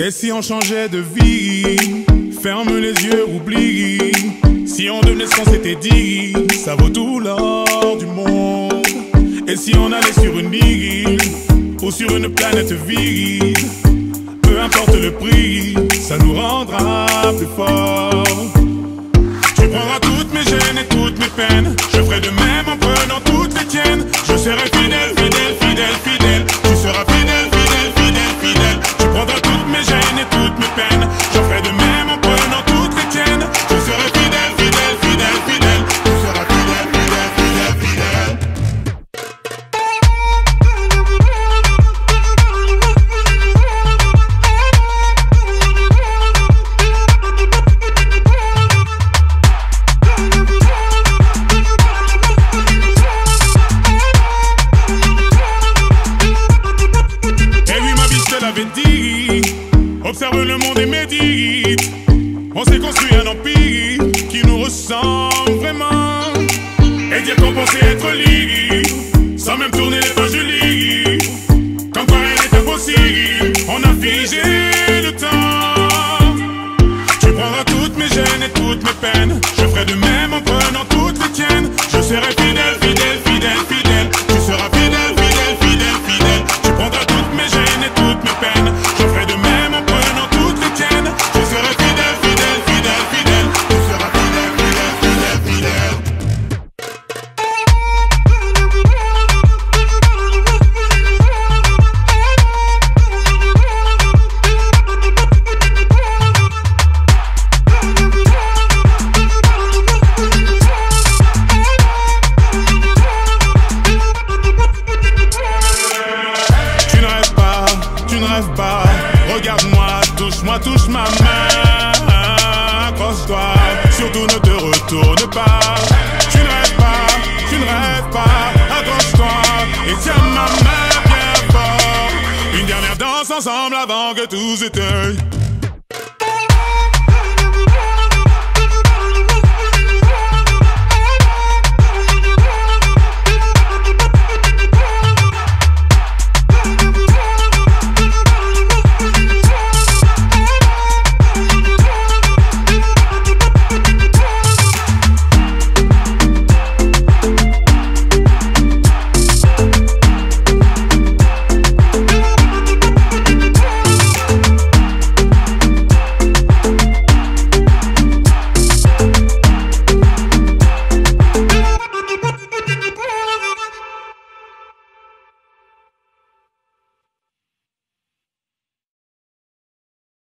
Et si on changeait de vie Ferme les yeux, oublie. Si on devenait qu'on s'était dit, ça vaut tout l'or du monde. Et si on allait sur une île ou sur une planète vide, peu importe le prix, ça nous rendra plus forts. Tu prendras toutes mes gênes et toutes mes peines. Je ferai de même en prenant toutes les tiennes. On s'est construit un empire qui nous ressemble vraiment. Et dire qu'on pensait être libre, sans même tourner les pages du livre. Quand quoi rien n'est impossible, on a figé le temps. Tu prendras toutes mes gênes et toutes mes peines. Je ferai de même en prenant toutes touche ma main. Accroche-toi, surtout ne te retourne pas. Tu ne rêves pas, tu ne rêves pas. Accroche-toi et tiens ma main bien fort. Une dernière danse ensemble avant que tout s'éteigne.